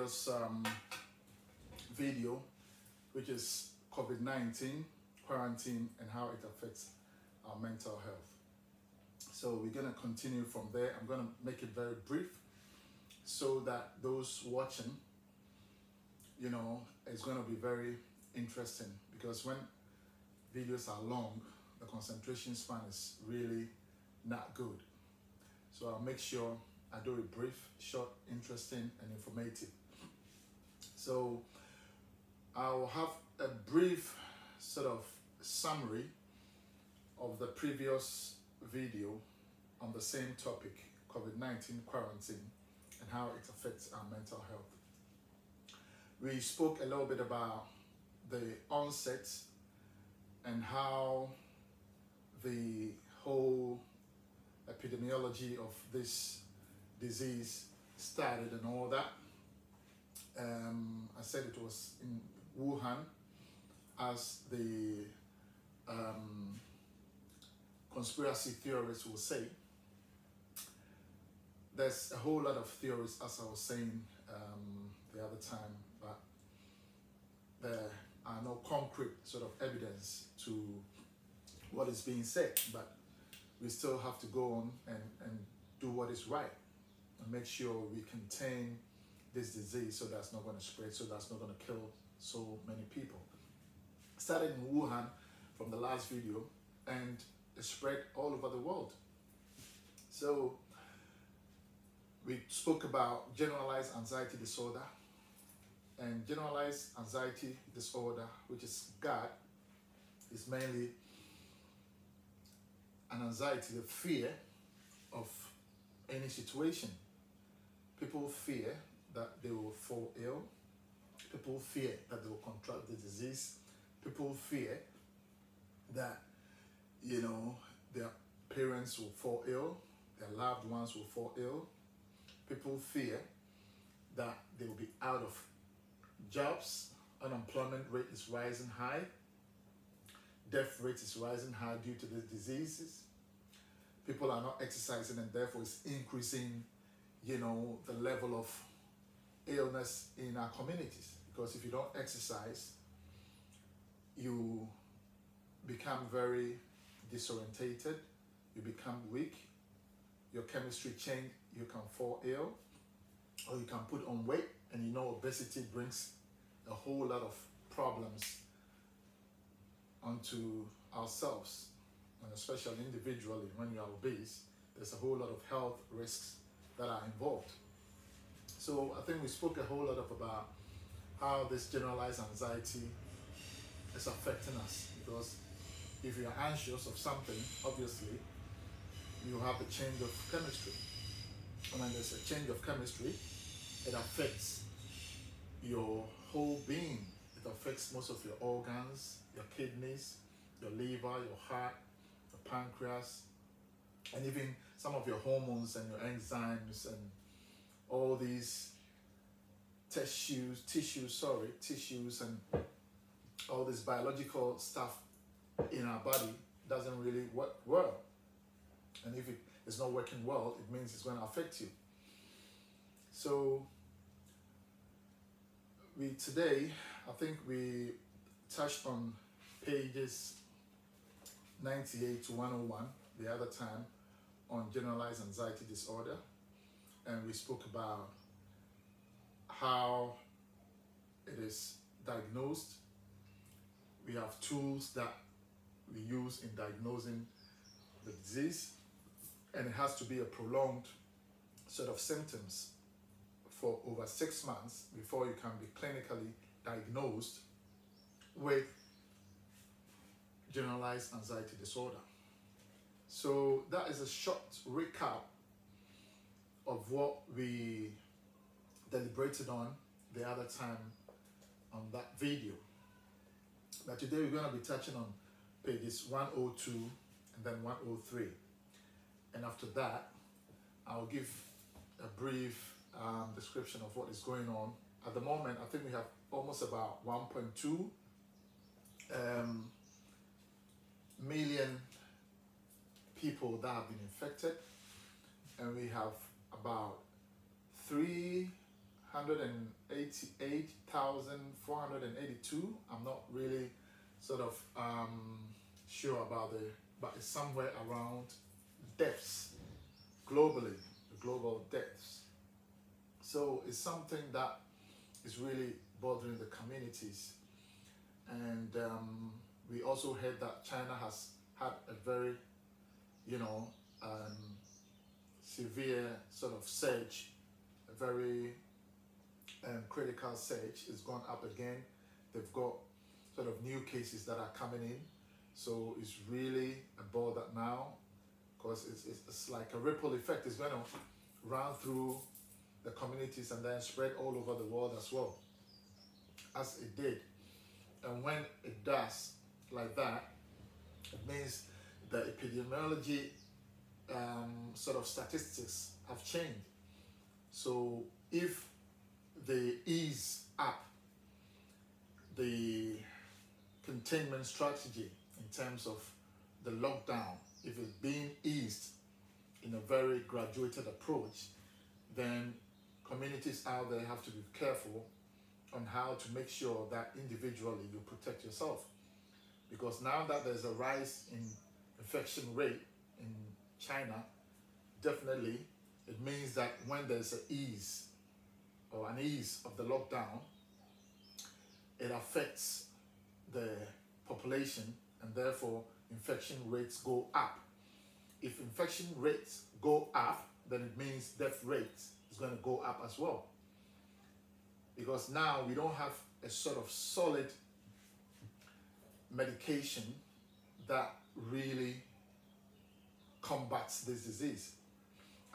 previous um, video, which is COVID-19, quarantine, and how it affects our mental health. So we're gonna continue from there. I'm gonna make it very brief so that those watching, you know, it's gonna be very interesting because when videos are long, the concentration span is really not good. So I'll make sure I do it brief, short, interesting, and informative. So I'll have a brief sort of summary of the previous video on the same topic, COVID-19 quarantine, and how it affects our mental health. We spoke a little bit about the onset and how the whole epidemiology of this disease started and all that. Um, I said it was in Wuhan, as the um, conspiracy theorists will say. There's a whole lot of theories, as I was saying um, the other time, but there are no concrete sort of evidence to what is being said, but we still have to go on and, and do what is right and make sure we contain this disease so that's not going to spread, so that's not going to kill so many people. Started in Wuhan from the last video and it spread all over the world. So we spoke about generalized anxiety disorder and generalized anxiety disorder, which is GAD, is mainly an anxiety, the fear of any situation. People fear that they will fall ill. People fear that they will contract the disease. People fear that, you know, their parents will fall ill, their loved ones will fall ill. People fear that they will be out of jobs, unemployment rate is rising high, death rate is rising high due to the diseases. People are not exercising and therefore it's increasing, you know, the level of illness in our communities. Because if you don't exercise, you become very disorientated, you become weak, your chemistry change, you can fall ill, or you can put on weight, and you know obesity brings a whole lot of problems onto ourselves, and especially individually when you are obese, there's a whole lot of health risks that are involved. So I think we spoke a whole lot of about how this generalized anxiety is affecting us because if you're anxious of something, obviously you have a change of chemistry. And when there's a change of chemistry, it affects your whole being. It affects most of your organs, your kidneys, your liver, your heart, your pancreas, and even some of your hormones and your enzymes and all these tissues, tissues, sorry, tissues and all this biological stuff in our body doesn't really work well. And if it is not working well, it means it's going to affect you. So we today, I think we touched on pages 98 to 101 the other time on generalized anxiety disorder. And we spoke about how it is diagnosed. We have tools that we use in diagnosing the disease, and it has to be a prolonged set of symptoms for over six months before you can be clinically diagnosed with generalized anxiety disorder. So that is a short recap of what we deliberated on the other time on that video. But today we're going to be touching on pages 102 and then 103. And after that, I'll give a brief um, description of what is going on. At the moment, I think we have almost about 1.2 um, million people that have been infected, and we have about 388,482. I'm not really sort of um, sure about the, but it's somewhere around deaths globally, global deaths. So it's something that is really bothering the communities. And um, we also heard that China has had a very, you know, um, severe sort of surge, a very um, critical surge. It's gone up again. They've got sort of new cases that are coming in. So it's really a bother now because it's, it's, it's like a ripple effect. It's going to run through the communities and then spread all over the world as well, as it did. And when it does like that, it means the epidemiology um, sort of statistics have changed. So if they ease up the containment strategy in terms of the lockdown, if it's being eased in a very graduated approach, then communities out there have to be careful on how to make sure that individually you protect yourself. Because now that there's a rise in infection rate China, definitely it means that when there's an ease or an ease of the lockdown, it affects the population and therefore infection rates go up. If infection rates go up, then it means death rates is going to go up as well. Because now we don't have a sort of solid medication that really combats this disease.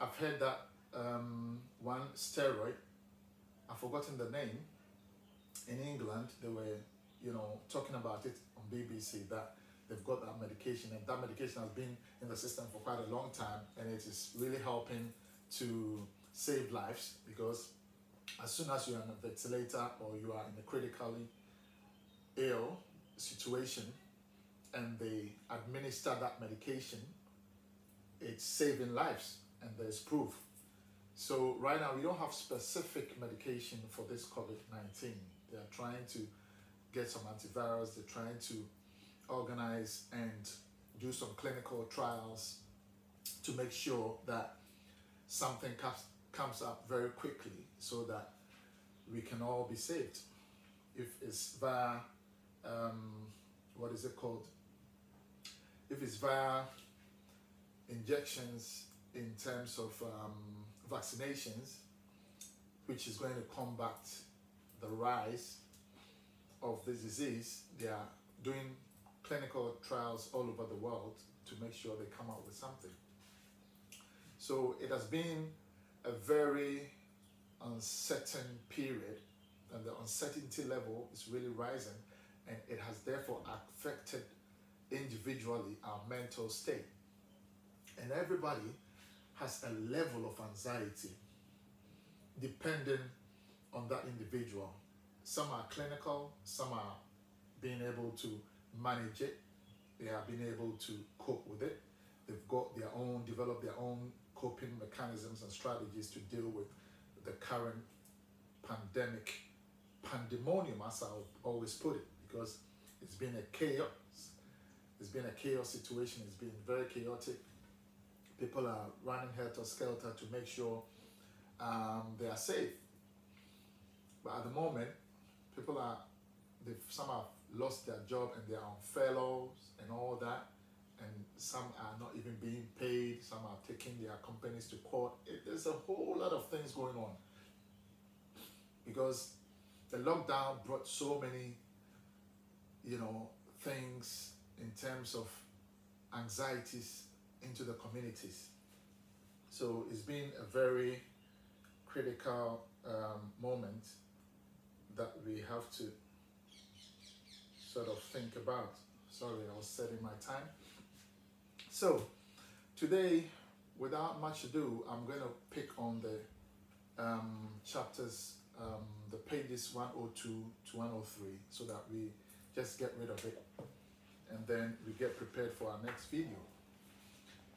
I've heard that um, one steroid, I've forgotten the name, in England, they were, you know, talking about it on BBC that they've got that medication and that medication has been in the system for quite a long time and it is really helping to save lives because as soon as you're on a ventilator or you are in a critically ill situation and they administer that medication, it's saving lives and there's proof. So right now we don't have specific medication for this COVID-19. They are trying to get some antivirals, they're trying to organize and do some clinical trials to make sure that something comes, comes up very quickly so that we can all be saved. If it's via, um, what is it called? If it's via injections in terms of um, vaccinations, which is going to combat the rise of the disease, they are doing clinical trials all over the world to make sure they come out with something. So it has been a very uncertain period and the uncertainty level is really rising and it has therefore affected individually our mental state. And everybody has a level of anxiety depending on that individual. Some are clinical, some are being able to manage it, they have been able to cope with it. They've got their own, developed their own coping mechanisms and strategies to deal with the current pandemic pandemonium, as I always put it, because it's been a chaos. It's been a chaos situation. It's been very chaotic. People are running helter skelter to make sure um, they are safe. But at the moment, people are, they've, some have lost their job and they are on furloughs and all that. And some are not even being paid. Some are taking their companies to court. It, there's a whole lot of things going on. Because the lockdown brought so many, you know, things in terms of anxieties into the communities. So it's been a very critical um, moment that we have to sort of think about. Sorry, I was setting my time. So today, without much ado, I'm going to pick on the um, chapters, um, the pages 102 to 103, so that we just get rid of it and then we get prepared for our next video.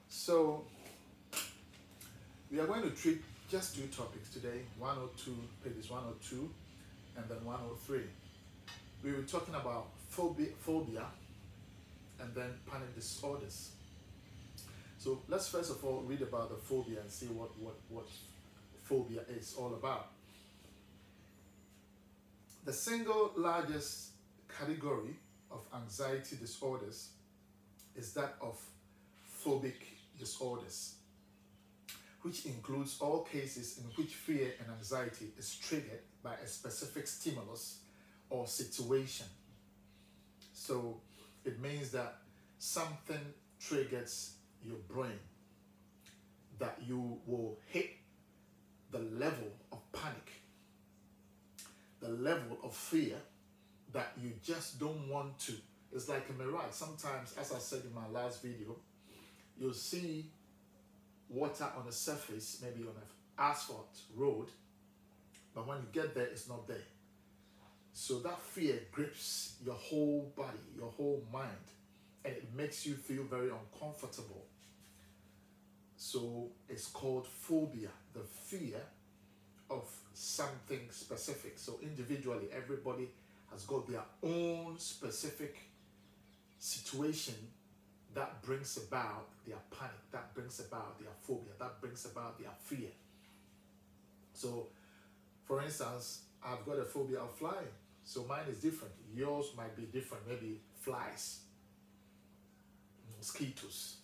So we are going to treat just two topics today 102, pages 102 and then 103. We were talking about phobia, phobia and then panic disorders. So let's first of all read about the phobia and see what, what, what phobia is all about. The single largest category of anxiety disorders is that of phobic disorders, which includes all cases in which fear and anxiety is triggered by a specific stimulus or situation. So it means that something triggers your brain that you will hit the level of panic, the level of fear that you just don't want to. It's like a mirage. Sometimes, as I said in my last video, you'll see water on the surface, maybe on an asphalt road, but when you get there, it's not there. So that fear grips your whole body, your whole mind, and it makes you feel very uncomfortable. So it's called phobia, the fear of something specific. So individually, everybody has got their own specific situation that brings about their panic, that brings about their phobia, that brings about their fear. So, for instance, I've got a phobia of flying. So mine is different. Yours might be different. Maybe flies, mosquitoes,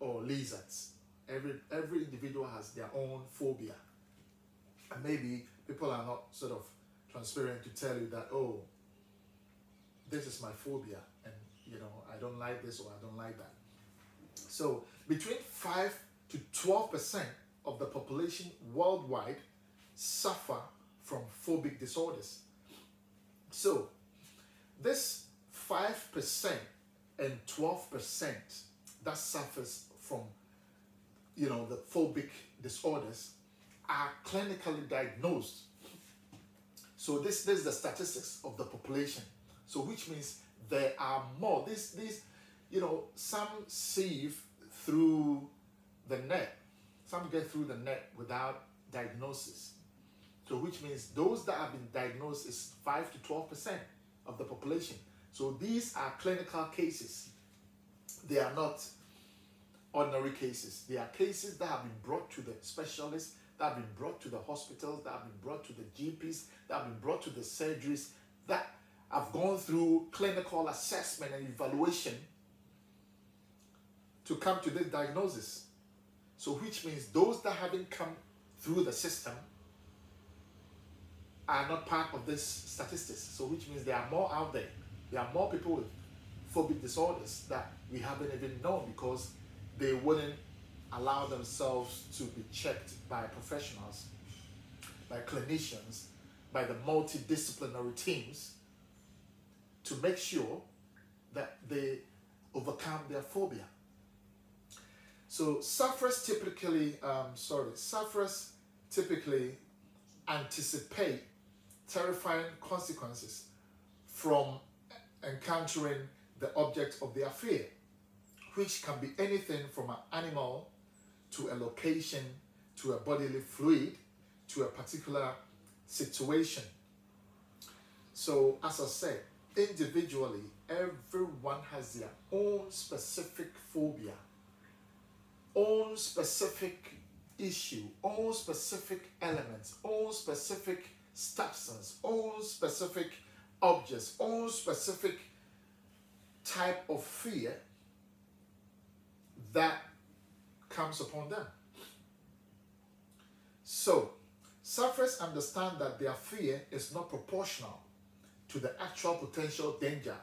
or lizards. Every every individual has their own phobia. And maybe people are not sort of transparent to tell you that, oh, this is my phobia, you know, I don't like this or I don't like that. So between 5 to 12% of the population worldwide suffer from phobic disorders. So this 5% and 12% that suffers from you know the phobic disorders are clinically diagnosed. So this, this is the statistics of the population. So which means there are more. This, this, you know, some sieve through the net. Some get through the net without diagnosis. So which means those that have been diagnosed is 5 to 12% of the population. So these are clinical cases. They are not ordinary cases. They are cases that have been brought to the specialists, that have been brought to the hospitals, that have been brought to the GPs, that have been brought to the surgeries, that have gone through clinical assessment and evaluation to come to this diagnosis. So, which means those that haven't come through the system are not part of this statistics. So, which means there are more out there. There are more people with phobic disorders that we haven't even known because they wouldn't allow themselves to be checked by professionals, by clinicians, by the multidisciplinary teams to make sure that they overcome their phobia. So sufferers typically, um, sorry, sufferers typically anticipate terrifying consequences from encountering the object of their fear, which can be anything from an animal to a location to a bodily fluid to a particular situation. So, as I said, individually, everyone has their own specific phobia, own specific issue, own specific elements, own specific substance, own specific objects, own specific type of fear that comes upon them. So, sufferers understand that their fear is not proportional to the actual potential danger,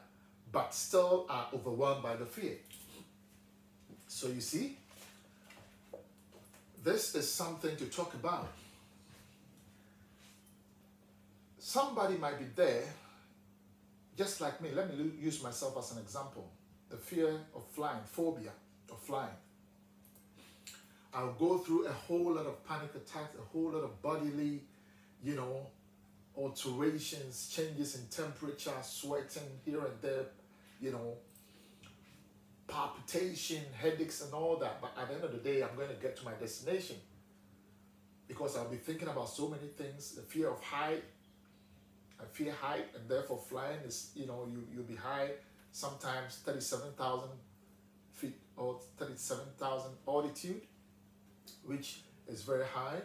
but still are overwhelmed by the fear. So, you see, this is something to talk about. Somebody might be there, just like me. Let me use myself as an example. The fear of flying, phobia of flying. I'll go through a whole lot of panic attacks, a whole lot of bodily, you know, alterations, changes in temperature, sweating here and there, you know, palpitation, headaches, and all that. But at the end of the day, I'm going to get to my destination because I'll be thinking about so many things. The fear of height, I fear height, and therefore flying is, you know, you you'll be high, sometimes thirty-seven thousand feet or thirty-seven thousand altitude, which is very high.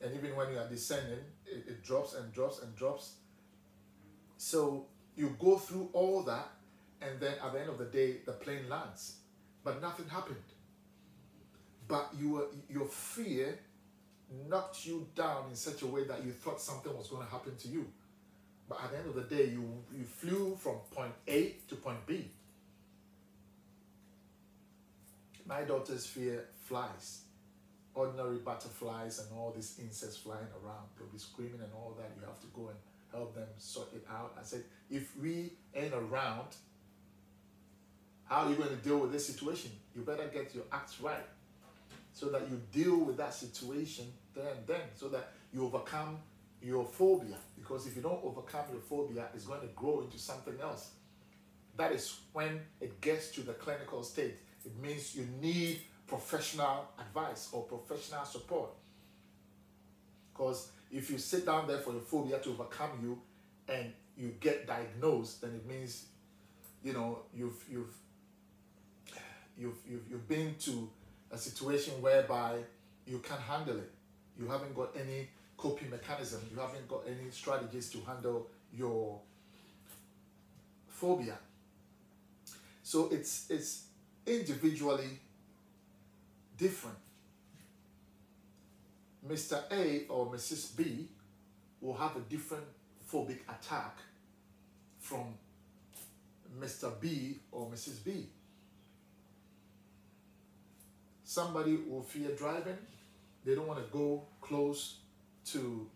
And even when you are descending, it, it drops and drops and drops. So you go through all that, and then at the end of the day, the plane lands, but nothing happened. But you were, your fear knocked you down in such a way that you thought something was going to happen to you. But at the end of the day, you, you flew from point A to point B. My daughter's fear flies, ordinary butterflies and all these insects flying around. They'll be screaming and all that. You have to go and help them sort it out. I said, if we ain't around, how are you going to deal with this situation? You better get your acts right so that you deal with that situation there and then, so that you overcome your phobia. Because if you don't overcome your phobia, it's going to grow into something else. That is when it gets to the clinical state. It means you need professional advice or professional support. Because if you sit down there for your phobia to overcome you and you get diagnosed, then it means, you know, you've you've you've you've, you've been to a situation whereby you can't handle it. You haven't got any coping mechanism. You haven't got any strategies to handle your phobia. So it's it's individually different. Mr. A or Mrs. B will have a different phobic attack from Mr. B or Mrs. B. Somebody will fear driving. They don't want to go close to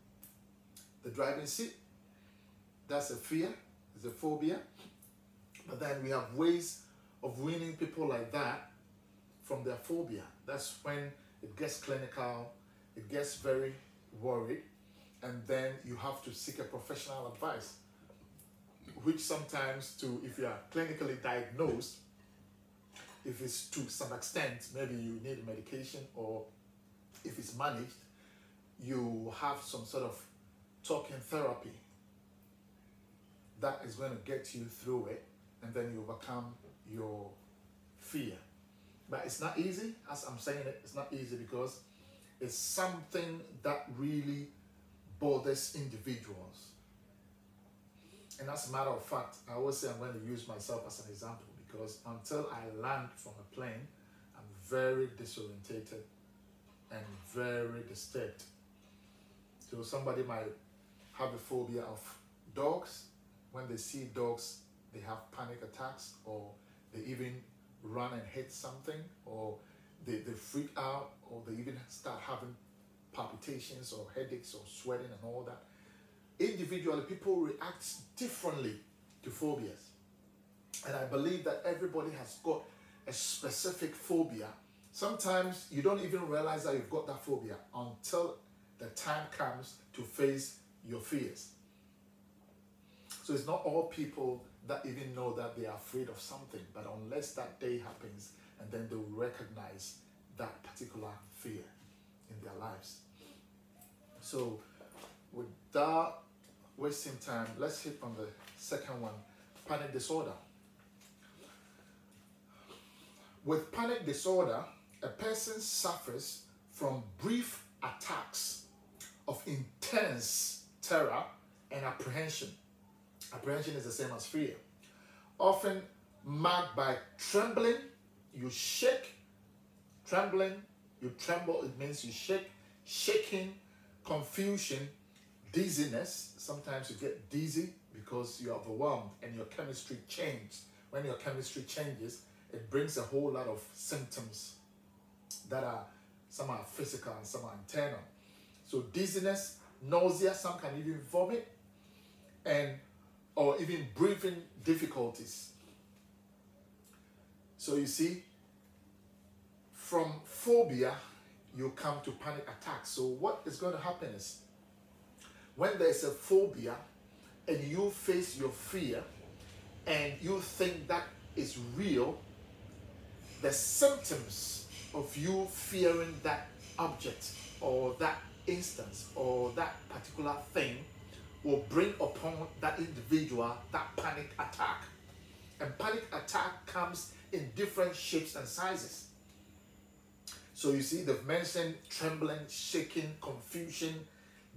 the driving seat. That's a fear, it's a phobia. But then we have ways of winning people like that from their phobia. That's when it gets clinical, it gets very worried, and then you have to seek a professional advice, which sometimes to if you are clinically diagnosed, if it's to some extent, maybe you need medication or if it's managed, you have some sort of talking therapy that is going to get you through it and then you overcome your fear. But it's not easy, as I'm saying it, it's not easy because it's something that really bothers individuals. And as a matter of fact, I always say I'm going to use myself as an example because until I land from a plane, I'm very disorientated and very disturbed. So somebody might have a phobia of dogs. When they see dogs, they have panic attacks or they even run and hit something or they, they freak out or they even start having palpitations or headaches or sweating and all that. Individually, people react differently to phobias. And I believe that everybody has got a specific phobia. Sometimes you don't even realize that you've got that phobia until the time comes to face your fears. So it's not all people that even know that they are afraid of something, but unless that day happens and then they'll recognize that particular fear in their lives. So without wasting time, let's hit on the second one, panic disorder. With panic disorder, a person suffers from brief attacks of intense terror and apprehension. Apprehension is the same as fear. Often marked by trembling, you shake, trembling, you tremble, it means you shake, shaking, confusion, dizziness. Sometimes you get dizzy because you're overwhelmed and your chemistry changes. When your chemistry changes, it brings a whole lot of symptoms that are some are physical and some are internal. So dizziness, nausea, some can even vomit, and or even breathing difficulties. So you see, from phobia, you come to panic attacks. So what is going to happen is when there's a phobia and you face your fear and you think that is real the symptoms of you fearing that object or that instance or that particular thing will bring upon that individual that panic attack. And panic attack comes in different shapes and sizes. So you see, they've mentioned trembling, shaking, confusion,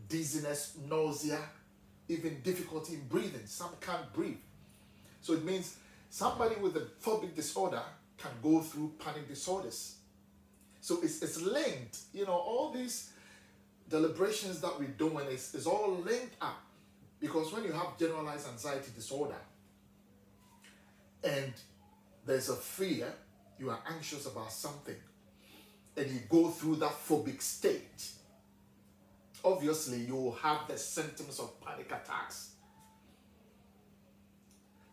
dizziness, nausea, even difficulty in breathing. Some can't breathe. So it means somebody with a phobic disorder can go through panic disorders. So it's, it's linked. You know, all these deliberations that we're doing is, is all linked up. Because when you have generalized anxiety disorder and there's a fear, you are anxious about something, and you go through that phobic state, obviously you will have the symptoms of panic attacks.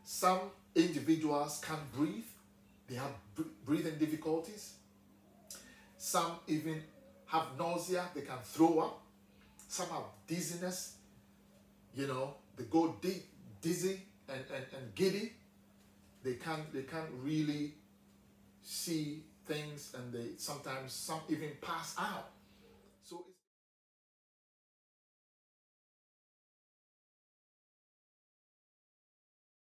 Some individuals can't breathe, they have breathing difficulties. Some even have nausea, they can throw up. Some have dizziness, you know, they go di- dizzy and, and, and giddy. They can't they can't really see things and they sometimes some even pass out.